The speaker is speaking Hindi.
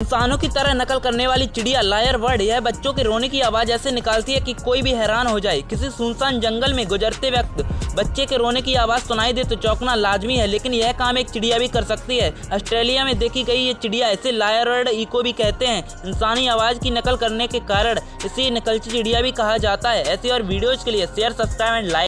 इंसानों की तरह नकल करने वाली चिड़िया लायर वर्ड यह बच्चों के रोने की आवाज़ ऐसे निकालती है कि कोई भी हैरान हो जाए। किसी सुनसान जंगल में गुजरते वक्त बच्चे के रोने की आवाज़ सुनाई दे तो चौंकना लाजमी है, लेकिन यह काम एक चिड़िया भी कर सकती है। ऑस्ट्रेलिया में देखी गई ये चिड़िया इसे लायर वर्ड इको भी कहते हैं। इंसानी आवाज़ की नकल करने के कारण इसे नकलची चिड़िया भी कहा जाता है। ऐसी और वीडियोज़ के लिए शेयर सब्सक्राइब एंड लाइक